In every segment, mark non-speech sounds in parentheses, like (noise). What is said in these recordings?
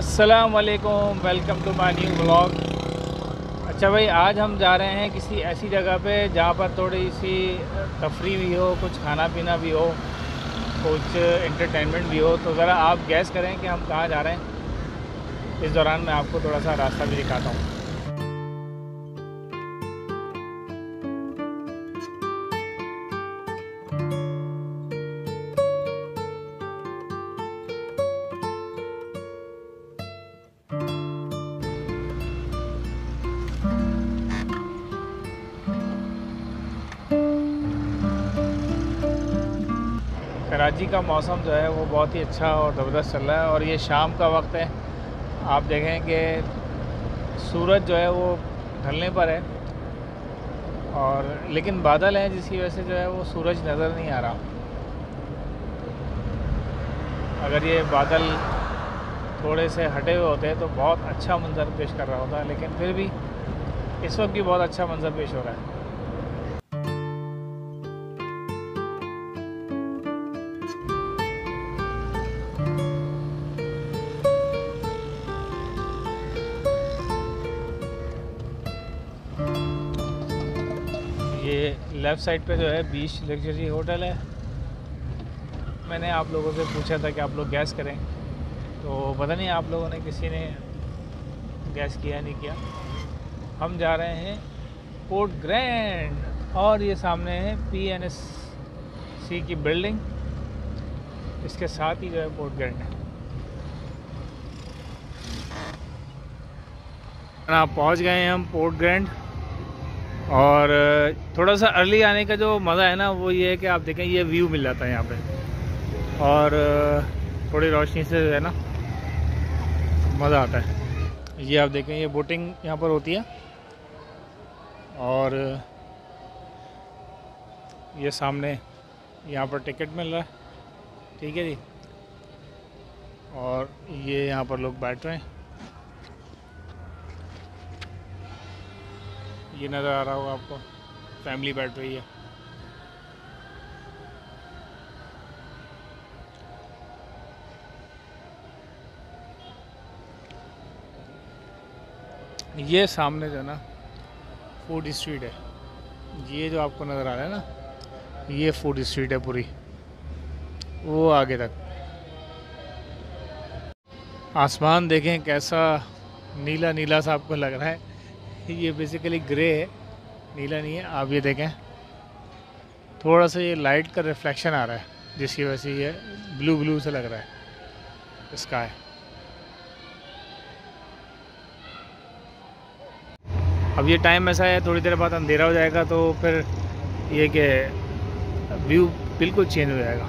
अस्सलाम वालेकुम to my new blog अच्छा भाई, आज हम जा रहे हैं किसी ऐसी जगह पे जहाँ पर थोड़ी सी तफरी भी हो, कुछ खाना पीना भी हो, कुछ इंटरटेनमेंट भी हो। तो ज़रा आप गैस करें कि हम कहाँ जा रहे हैं। इस दौरान मैं आपको थोड़ा सा रास्ता भी दिखाता हूँ। कराची का मौसम जो है वो बहुत ही अच्छा और ज़बरदस्त चल रहा है और ये शाम का वक्त है। आप देखें कि सूरज जो है वो ढलने पर है और लेकिन बादल हैं जिसकी वजह से जो है वो सूरज नज़र नहीं आ रहा। अगर ये बादल थोड़े से हटे हुए होते तो बहुत अच्छा मंज़र पेश कर रहा होता, लेकिन फिर भी इस वक्त भी बहुत अच्छा मंज़र पेश हो रहा है। लेफ़्ट साइड पे जो है बीच लग्जरी होटल है। मैंने आप लोगों से पूछा था कि आप लोग गैस करें। तो पता नहीं आप लोगों ने किसी ने गैस किया नहीं किया। हम जा रहे हैं पोर्ट ग्रैंड और ये सामने है पी एन एस सी की बिल्डिंग इसके साथ ही जो है पोर्ट ग्रैंड है। पहुँच गए हैं हम पोर्ट ग्रैंड और थोड़ा सा अर्ली आने का जो मज़ा है ना, वो ये है कि आप देखें, ये व्यू मिल जाता है यहाँ पे। और थोड़ी रोशनी से है ना, मज़ा आता है। ये आप देखें, ये बोटिंग यहाँ पर होती है। और ये सामने यहाँ पर टिकट मिल रहा है। ठीक है जी। और ये यहाँ पर लोग बैठ रहे हैं। ये नज़र आ रहा होगा आपको। फैमिली बैठ रही है। ये सामने जो है ना फ़ूड स्ट्रीट है। ये जो आपको नज़र आ रहा है ना, ये फ़ूड स्ट्रीट है पूरी। वो आगे तक। आसमान देखें कैसा नीला नीला सा आपको लग रहा है। ये बेसिकली ग्रे है, नीला नहीं है, आप ये देखें। थोड़ा सा ये लाइट का रिफ्लेक्शन आ रहा है, जिसकी वजह से ये ब्लू ब्लू से लग रहा है स्काई अब ये टाइम ऐसा है, थोड़ी देर बाद अंधेरा हो जाएगा तो फिर ये कि व्यू बिल्कुल चेंज हो जाएगा।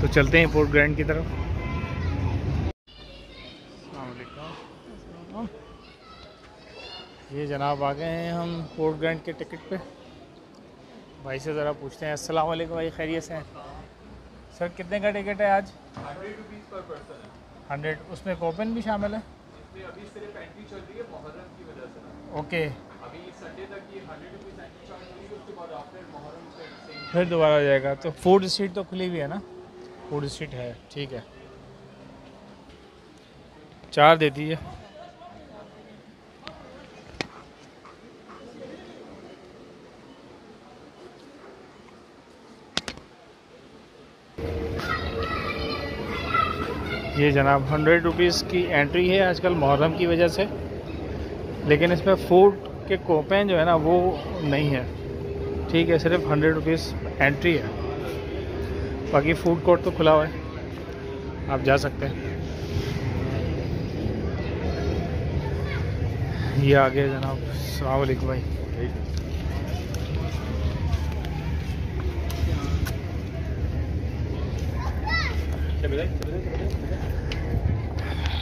तो चलते हैं पोर्ट ग्रैंड की तरफ़। ये जनाब आ गए हैं हम पोर्ट ग्रैंड के टिकट पे। भाई से ज़रा पूछते हैं अस्सलाम वालेकुम भाई खैरियत से हैं? सर कितने का टिकट है आज? हंड्रेड उसमें कोपन भी शामिल है? अभी सिर्फ़ एंट्री चल रही है मुहर्रम की वजह से। ओके। अभी संडे तक ये हंड्रेड रुपीज़ एंट्री चार्ज होगी उसके बाद आफ्टर मुहर्रम से फिर दोबारा जाएगा। तो फ़ूड स्ट्रीट तो खुली हुई है ना? फ़ूड स्ट्रीट है ठीक है। चार दे दीजिए। ये जनाब हंड्रेड रुपीज़ की एंट्री है आजकल मुहर्रम की वजह से। लेकिन इसमें फ़ूड के कोपेन जो है ना, वो नहीं है। ठीक है, सिर्फ़ हंड्रेड रुपीज़ एंट्री है। बाकी फ़ूड कोर्ट तो खुला हुआ है। आप जा सकते हैं। ये आ गए जनाब। सलामकुम भाई।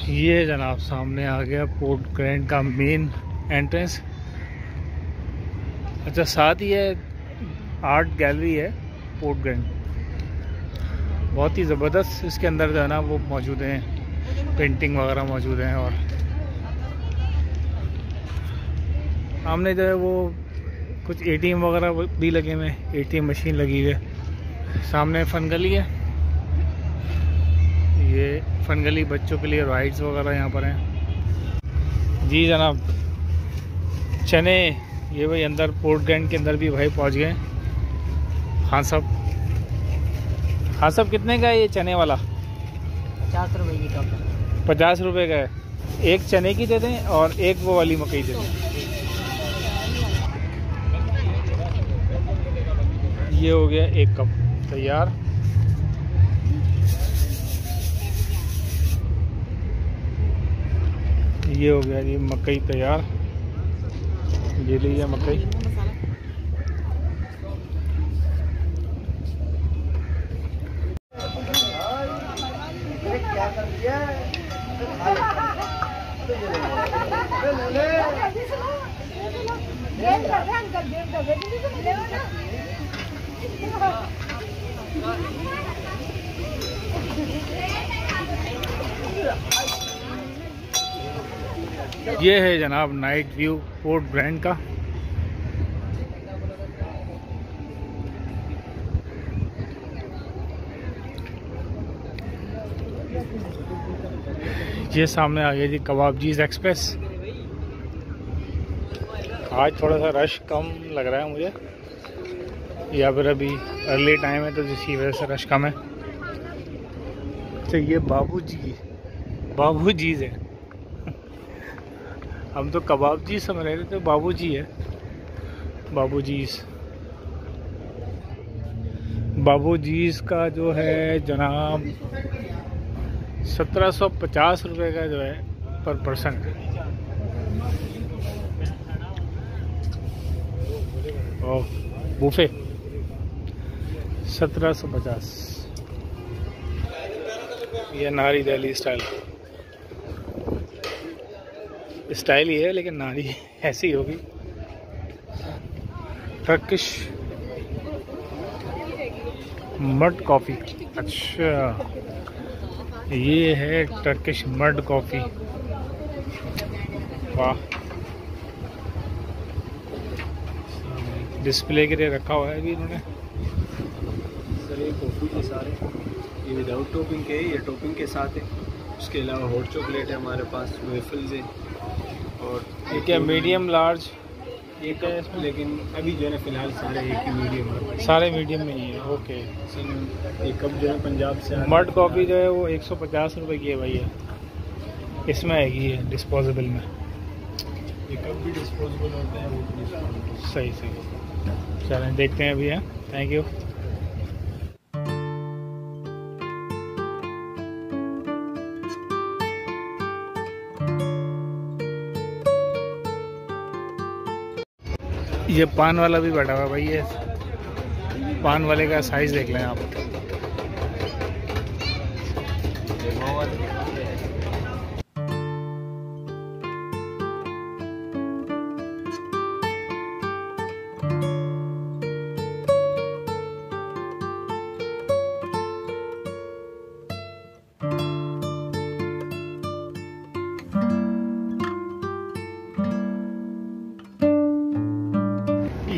ये जनाब सामने आ गया पोर्ट ग्रैंड का मेन एंट्रेंस। अच्छा साथ ही है आर्ट गैलरी है पोर्ट ग्रैंड। बहुत ही ज़बरदस्त इसके अंदर जो है ना, वो मौजूद हैं। पेंटिंग वगैरह मौजूद हैं और सामने जो है वो कुछ एटीएम वगैरह भी लगे हुए हैं। एटीएम मशीन लगी हुई है। सामने फन गली है। ये फनगली बच्चों के लिए राइड्स वगैरह यहाँ पर हैं। जी जनाब चने ये भाई अंदर पोर्ट ग्रैंड के अंदर भी भाई पहुँच गए। हाँ साहब। हाँ साहब कितने का है ये चने वाला? पचास रुपए की कप पचास रुपए का है। एक चने की दे दें और एक वो वाली मकई दे दें। ये हो गया एक कप तैयार। ये हो गया जी मकई तैयार। ये लीजिए मकई। ये है जनाब नाइट व्यू पोर्ट ब्रांड का। ये सामने आ गया जी कबाबजीज एक्सप्रेस। आज थोड़ा सा रश कम लग रहा है मुझे। या फिर अभी अर्ली टाइम है तो जिसकी वजह से रश कम है। तो ये बाबू जी बाबू जीज है। हम तो कबाब जी समझ रहे थे तो बाबू जी है। बाबू जीज बाबू जीज का जो है जनाब सत्रह सौ पचास रुपये का जो है पर पर्सन। और बूफे। सत्रह सौ पचास। ये नारी दहली स्टाइल। स्टाइल ही है, लेकिन नारी (laughs) ऐसी होगी। टर्किश मड कॉफ़ी अच्छा। ये है टर्किश मड कॉफ़ी वाह। डिस्प्ले के लिए रखा हुआ है अभी इन्होंने। सर, ये कॉफ़ी के सारे। ये विदाउट टॉपिंग के ये टॉपिंग के साथ है। उसके अलावा हॉट चॉकलेट है हमारे पास वेफल्स है। और ये है मीडियम लार्ज एक है इसमें लेकिन अभी जो है ना फ़िलहाल सारे एक ही मीडियम है। सारे मीडियम में ही है ओके ये कप जो है पंजाब से मर्ड कॉफ़ी जो है वो एक सौ पचास रुपये की है भैया इसमें आएगी है डिस्पोजेबल में। ये कप भी डिस्पोजेबल होते हैं सही सही। चलें देखते हैं अभी हैं। थैंक यू ये पान वाला भी बैठा हुआ भाई, ये पान वाले का साइज़ देख लें आप।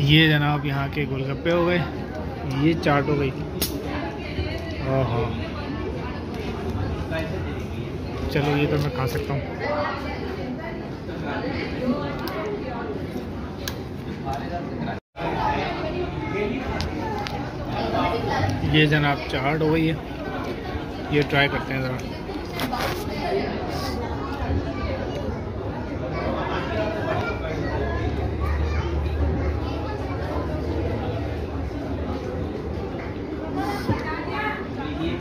ये जनाब यहाँ के गोलगप्पे हो गए। ये चाट हो गई। ओहो चलो ये तो मैं खा सकता हूँ। ये जनाब चाट हो गई है। ये ट्राई करते हैं ज़रा।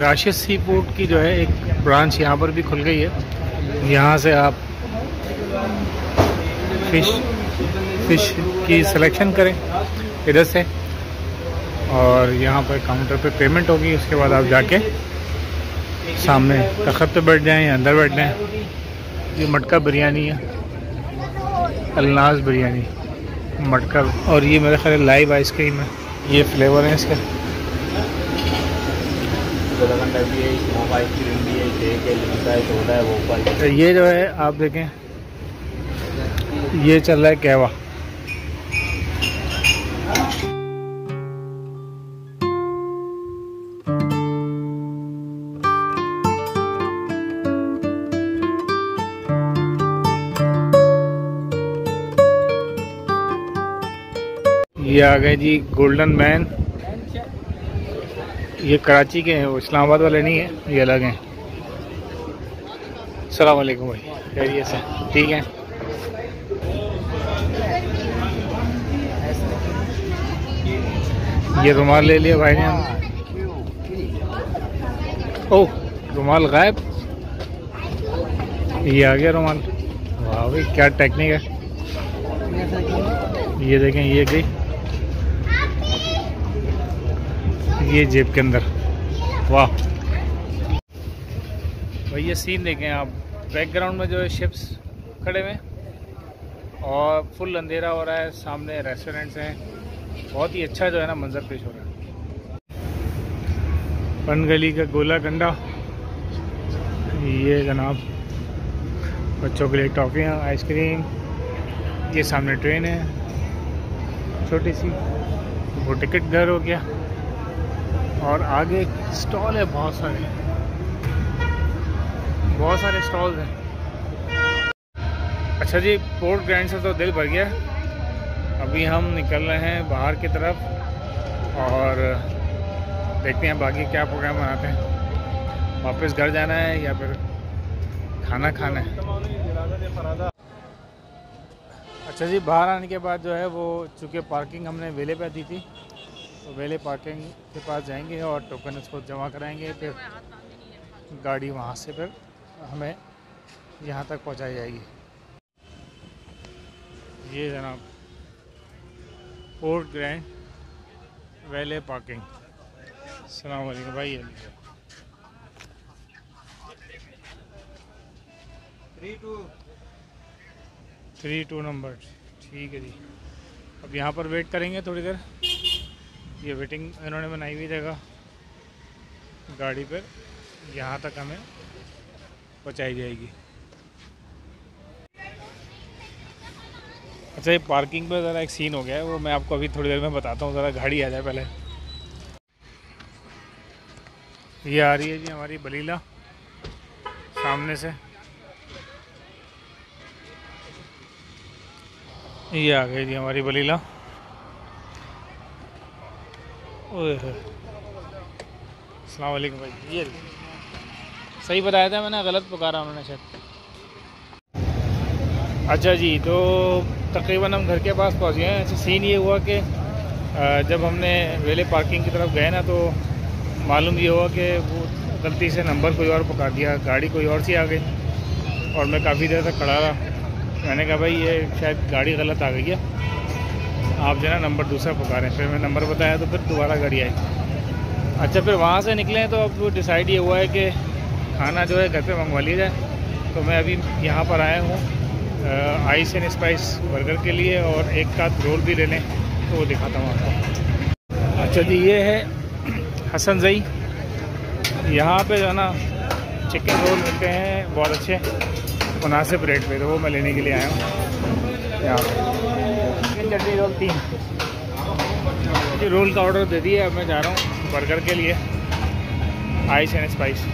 राशिद सी फ़ूड की जो है एक ब्रांच यहाँ पर भी खुल गई है। यहाँ से आप फ़िश फ़िश की सिलेक्शन करें इधर से और यहाँ पर काउंटर पे पेमेंट होगी, उसके बाद आप जाके सामने तखत पे बैठ जाएँ या अंदर बैठ जाएँ। ये मटका बिरयानी है, अलनाज बिरयानी, मटका। और ये मेरे ख्याल लाइव आइसक्रीम है, ये फ्लेवर है इसके। तो ये जो है, आप देखें, ये चल रहा है कहवा ये आ गए जी गोल्डन मैन ये कराची के हैं, वो इस्लामाबाद वाले नहीं हैं, ये अलग हैं। वालेकुम भाई, खैरियत से, ठीक है? ये रुमाल ले लिया भाई ने हम ओह, रुमाल गायब? ये आ गया रुमाल। वाह भाई, क्या टेक्निक है? ये देखें, ये गई ये जेब के अंदर। वाह। भाई, ये सीन देखें आप। बैकग्राउंड में जो है शिप्स खड़े हुए और फुल अंधेरा हो रहा है, सामने रेस्टोरेंट्स हैं। बहुत ही अच्छा जो है ना मंजर पेश हो रहा है। पन गली का गोला कंडा ये जनाब, बच्चों के लिए टॉफ़ियाँ आइसक्रीम ये सामने ट्रेन है। छोटी सी, वो टिकट घर हो गया। और आगे स्टॉल है बहुत सारे। बहुत सारे स्टॉल हैं। अच्छा जी पोर्ट ग्रैंड से तो दिल भर गया। अभी हम निकल रहे हैं बाहर की तरफ़ और देखते हैं बाकी क्या प्रोग्राम बनाते हैं। वापस घर जाना है या फिर खाना खाना है? अच्छा जी, बाहर आने के बाद जो है वो चूँकि पार्किंग हमने वेले पे दी थी तो वेले पार्किंग के पास जाएँगे और टोकन उसको जमा कराएँगे फिर गाड़ी वहाँ से फिर हमें यहाँ तक पहुँचाई जाएगी। ये जनाब पोर्ट ग्रैंड वेले पार्किंग। अलैक्म भाई। Three two three two number ठीक है जी। अब यहाँ पर वेट करेंगे थोड़ी देर। ये वेटिंग इन्होंने बनाई हुई जगह। गाड़ी पर यहाँ तक हमें पहुँचाई जाएगी। अच्छा ये पार्किंग पर ज़रा एक सीन हो गया है, वो मैं आपको अभी थोड़ी देर में बताता हूँ, ज़रा गाड़ी आ जाए पहले। ये आ रही है जी हमारी बलीला, सामने से। ये आ गई जी हमारी बलीला। वालेकुम भाई, ये सही बताया था मैंने, गलत पुकारा उन्होंने शायद। अच्छा जी तो तकरीबन हम घर के पास पहुँच गए हैं। अच्छा सीन ये हुआ कि जब हमने वेले पार्किंग की तरफ़ गए ना तो मालूम ये हुआ कि वो गलती से नंबर कोई और पुकार दिया, गाड़ी कोई और सी आ गई। और मैं काफ़ी देर तक खड़ा रहा। मैंने कहा, भाई, ये शायद गाड़ी गलत आ गई है। आप जो है ना नंबर दूसरा पुकारें, फिर मैं नंबर बताया तो फिर दोबारा गाड़ी आई। अच्छा फिर वहाँ से निकले तो अब डिसाइड ये हुआ है कि खाना जो है घर पे मंगवा लिया जाए। तो मैं अभी यहाँ पर आया हूँ आइस एंड स्पाइस बर्गर के लिए और एक का रोल भी ले लें तो वो दिखाता हूँ आपको। अच्छा जी, ये है हसन जई। यहाँ पे जो है ना चिकन रोल मिलते हैं, बहुत अच्छे, मुनासिब रेट पे तो वो मैं लेने के लिए आया हूँ। यहाँ चटनी रोल तीन। जी, रोल का ऑर्डर दे दिया अब मैं जा रहा हूँ बर्गर के लिए। आइस एंड स्पाइस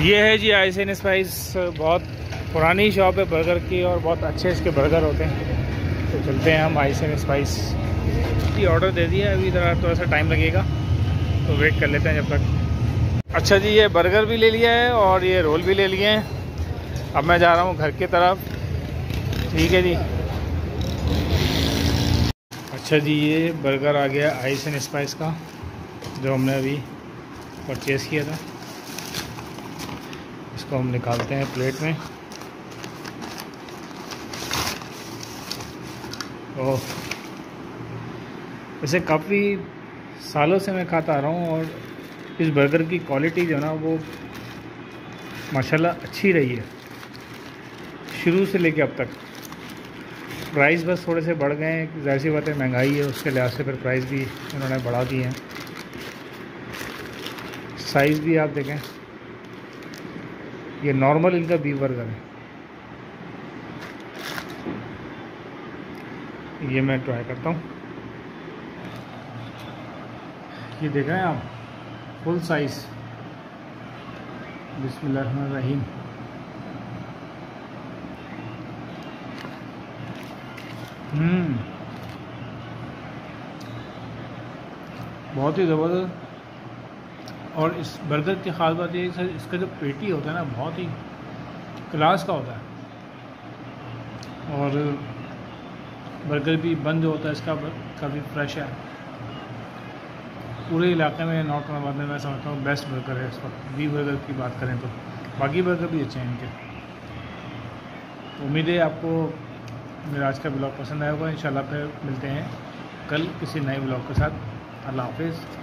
ये है जी आइस एंड स्पाइस बहुत पुरानी शॉप है बर्गर की और बहुत अच्छे इसके बर्गर होते हैं। तो चलते हैं हम आइस एंड स्पाइस जी ऑर्डर दे दिया अभी ज़रा थोड़ा सा टाइम लगेगा तो वेट कर लेते हैं जब तक। अच्छा जी, ये बर्गर भी ले लिया है और ये रोल भी ले लिए हैं। अब मैं जा रहा हूँ घर की तरफ़। ठीक है जी। अच्छा जी, ये बर्गर आ गया आइस एंड स्पाइस का, जो हमने अभी परचेज़ किया था। इसको हम निकालते हैं प्लेट में। ओह। वैसे काफ़ी सालों से मैं खाता आ रहा हूँ और इस बर्गर की क्वालिटी जो है ना, वो माशाल्लाह अच्छी रही है। शुरू से लेके अब तक। प्राइस बस थोड़े से बढ़ गए हैं। ज़ाहिर सी बात है, महँगाई है, उसके लिहाज से फिर प्राइस भी उन्होंने बढ़ा दिए हैं। साइज़ भी आप देखें, ये नॉर्मल इनका बी बर्गर है। ये मैं ट्राई करता हूँ। ये देख रहे हैं आप फुल साइज़ बिस्मिल्लाह रहीम बहुत ही ज़बरदस्त। और इस बर्गर की ख़ास बात यह सर, इसका जो पेटी होता है ना, बहुत ही क्लास का होता है। और बर्गर भी बंद होता है, इसका काफ़ी फ्रेश है। पूरे इलाके में नॉर्थ औरंगाबाद में मैं समझता हूँ बेस्ट बर्गर है इस वक्त वी बर्गर की बात करें तो। बाकी बर्गर भी अच्छे हैं इनके। तो उम्मीद है आपको मेरा आज का ब्लॉग पसंद आया होगा इन फिर मिलते हैं कल किसी नए ब्लॉग के साथ। अल्लाह हाफिज़।